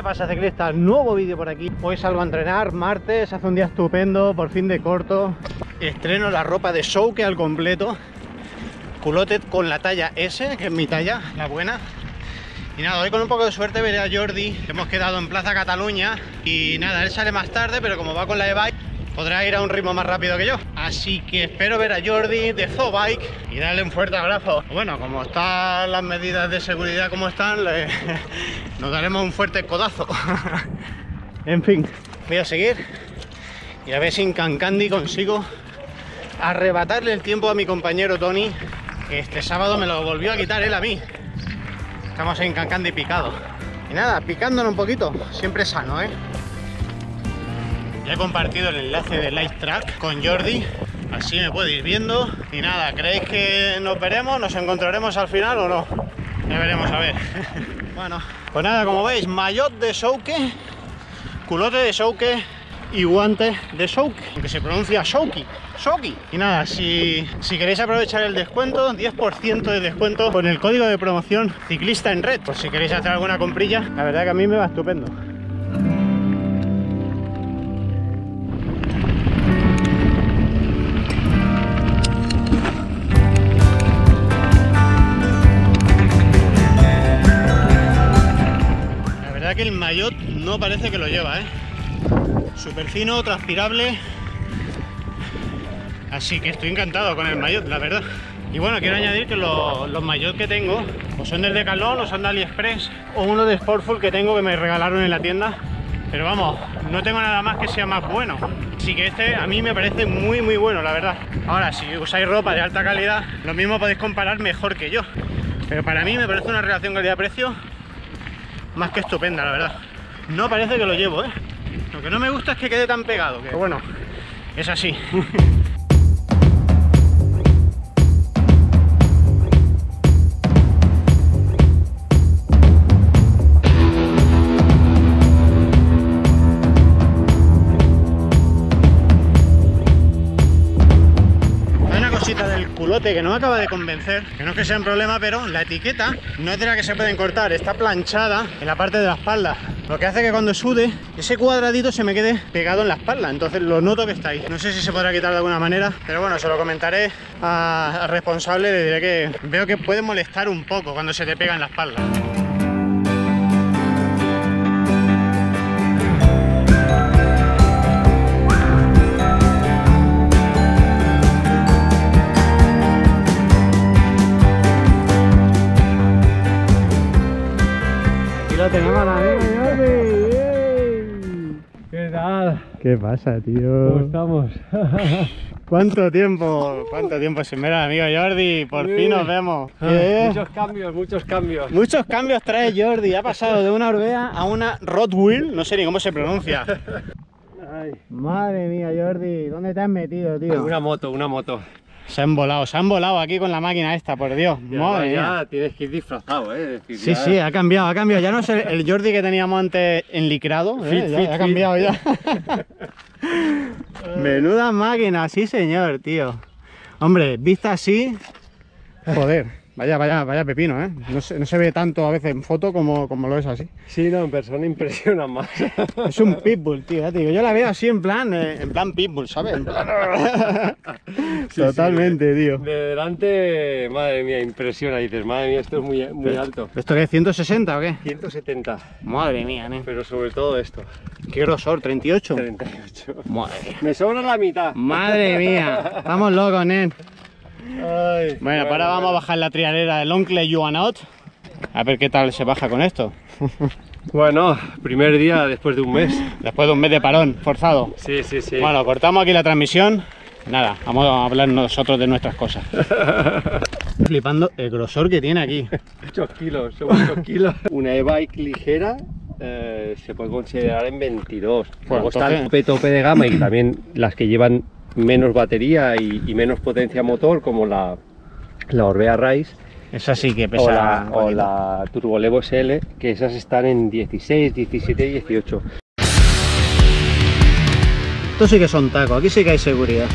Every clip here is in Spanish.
¿Qué pasa ciclista? Nuevo vídeo por aquí. Hoy salgo a entrenar, martes, hace un día estupendo, por fin de corto. Estreno la ropa de Showke al completo. Culote con la talla S, que es mi talla, la buena. Y nada, hoy con un poco de suerte veré a Jordi, hemos quedado en Plaza Cataluña. Y nada, él sale más tarde, pero como va con la e-bike, podrá ir a un ritmo más rápido que yo. Así que espero ver a Jordi de Zobike y darle un fuerte abrazo. Bueno, como están las medidas de seguridad como están, nos daremos un fuerte codazo. en fin, voy a seguir y a ver si en Cancandi consigo arrebatarle el tiempo a mi compañero Tony, que este sábado me lo volvió a quitar él a mí. Estamos en Cancandi picado. Y nada, picándonos un poquito, siempre sano, ¿eh? He compartido el enlace de Light Track con Jordi, así me puede ir viendo. Y nada, ¿creéis que nos veremos? ¿Nos encontraremos al final o no? Ya veremos, a ver. bueno, pues nada, como veis, maillot de Shouke, culote de Shouke y guante de Shouke, que se pronuncia Shouki. Shouki. Y nada, si, si queréis aprovechar el descuento, 10% de descuento con el código de promoción ciclista en red, por si queréis hacer alguna comprilla, la verdad que a mí me va estupendo. Maillot no parece que lo lleva, ¿eh? Súper fino, transpirable. Así que estoy encantado con el maillot, la verdad. Y bueno, quiero añadir que los, los que tengo o son del Decathlon o son de AliExpress o uno de Sportful que tengo que me regalaron en la tienda. Pero vamos, no tengo nada más que sea más bueno. Así que este a mí me parece muy muy bueno, la verdad. Ahora, si usáis ropa de alta calidad, lo mismo podéis comparar mejor que yo. Pero para mí me parece una relación calidad-precio más que estupenda, la verdad. No parece que lo llevo, ¿eh? Lo que no me gusta es que quede tan pegado, que bueno, es así. que no me acaba de convencer, que no es que sea un problema, pero la etiqueta no es de la que se pueden cortar, está planchada en la parte de la espalda, lo que hace que cuando sude ese cuadradito se me quede pegado en la espalda, entonces lo noto que está ahí. No sé si se podrá quitar de alguna manera, pero bueno, se lo comentaré al responsable, le diré que veo que puede molestar un poco cuando se te pega en la espalda. ¿Qué pasa, tío? ¿Cómo estamos? ¿Cuánto tiempo? ¿Cuánto tiempo sin ver amigo Jordi? Por fin nos vemos. Ah, ¿Qué? Muchos cambios, muchos cambios. Muchos cambios trae Jordi. Ha pasado de una Orbea a una Rod Wheel. No sé ni cómo se pronuncia. Ay. Madre mía, Jordi. ¿Dónde te has metido, tío? Una moto, una moto. Se han volado, se han volado aquí con la máquina esta, por Dios. Madre ya, mía. tienes que ir disfrazado, ¿eh? Decir, Sí, ya- sí, ha cambiado, ha cambiado. Ya no es el, el Jordi que teníamos antes enlicrado, ¿eh? Fit, Ya, fit, ha fit. cambiado ya. Menuda máquina, sí señor, tío. Hombre, vista así, joder. Vaya, vaya, vaya pepino, ¿eh? No se, no se ve tanto a veces en foto como, como lo es así. Sí, no, en persona impresiona más. Es un pitbull, tío, ya te digo. Yo la veo así en plan, eh, en plan pitbull, ¿sabes? En plan- Sí, Totalmente, tío. De delante, madre mía, impresiona. Dices, madre mía, esto es muy, muy alto. ¿Esto qué es? ¿160 o qué? 170, Madre mía, ¿eh? pero sobre todo esto, Qué grosor, 38. 38. Madre mía. Me sobra la mitad. Madre mía, estamos locos, nen. Ay, Bueno, ahora vamos a bajar la trialera del Oncle Juanot. A ver qué tal se baja con esto. Bueno, primer día después de un mes. Después de un mes de parón forzado. Sí, sí, sí. Bueno, cortamos aquí la transmisión. Nada, vamos a hablar nosotros de nuestras cosas. Flipando el grosor que tiene aquí. Muchos kilos, son muchos kilos. Una e-bike ligera eh, se puede considerar en 22. Bueno, Luego está el tope, tope de gama y también las que llevan menos batería y, y menos potencia motor, como la, la Orbea Rise Esa sí que o pesa. la, o la Turbolevo SL, que esas están en 16, 17 y 18. Esto sí que son tacos, aquí sí que hay seguridad.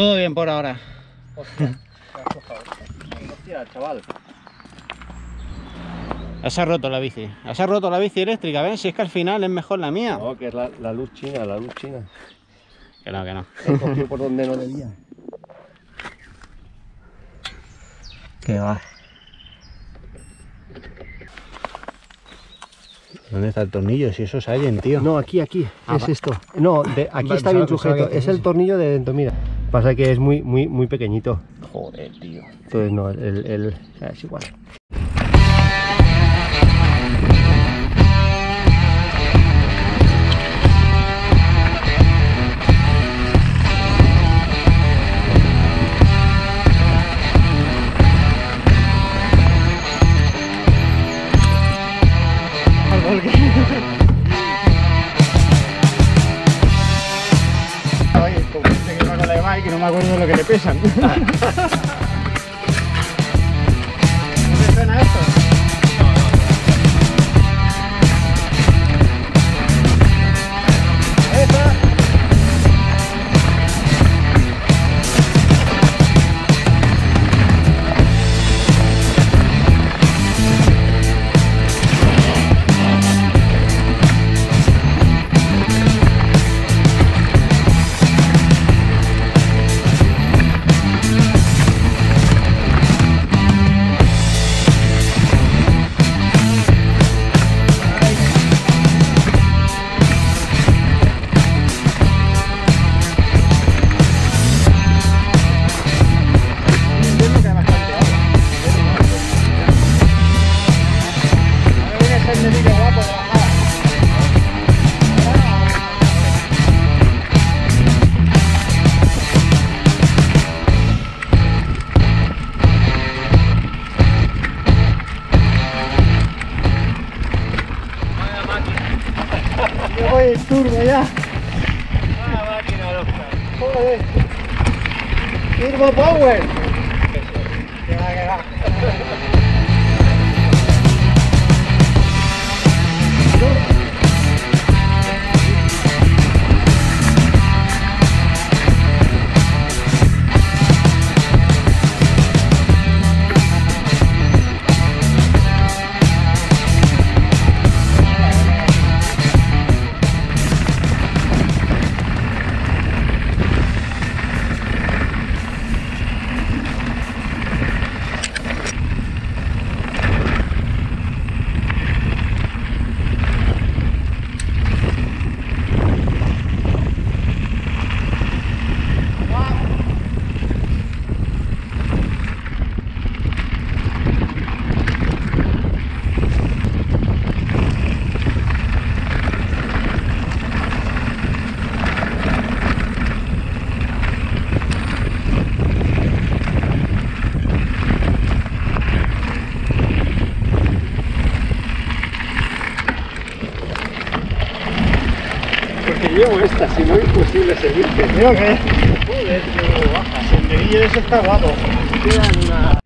Todo bien por ahora. Hostia, Hostia, chaval. Se ha roto la bici. Se ha roto la bici eléctrica, ¿ves? Si es que al final es mejor la mía. No, que es la, la luz china, la luz china. Que no, que no. He por donde no debía. Que va. ¿Dónde está el tornillo? Si eso es Allen, tío. No, aquí, aquí, Ah, es va. esto. No, de- aquí Vale, está bien sujeto. Es el tornillo de dentro, mira. Pasa que es muy, muy, muy pequeñito. Joder, tío. Entonces no, el, el- es igual. Me acuerdo lo que le pesan. voy en turbo ya. Joder. Turbo Power. Que va, que va. Porque si no es imposible seguirte. Creo que. Joder, tío, baja. Senderillo ese está guapo. Quedan una...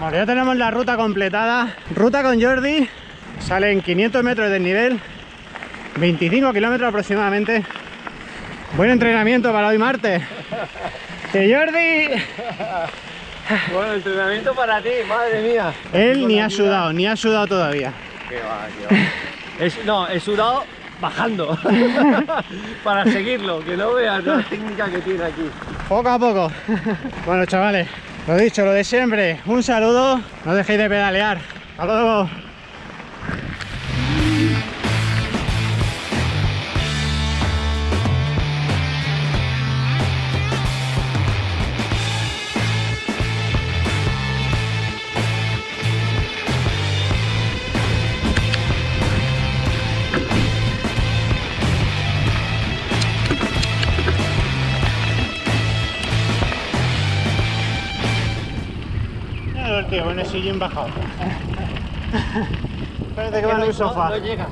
Bueno, ya tenemos la ruta completada. Ruta con Jordi. Salen 500 metros del nivel. 25 kilómetros aproximadamente. Buen entrenamiento para hoy martes. Que Jordi, Bueno, entrenamiento para ti, madre mía. él ni ha sudado, ni ha sudado todavía. Qué va, qué va. Es, no, he sudado bajando para seguirlo, que no veas la técnica que tiene aquí. Poco a poco. Bueno, chavales, lo dicho, lo de siempre. Un saludo, no dejéis de pedalear. Hasta luego. Tío con el sillín bajado. Parece que Que va en un sofá. No, no llegas.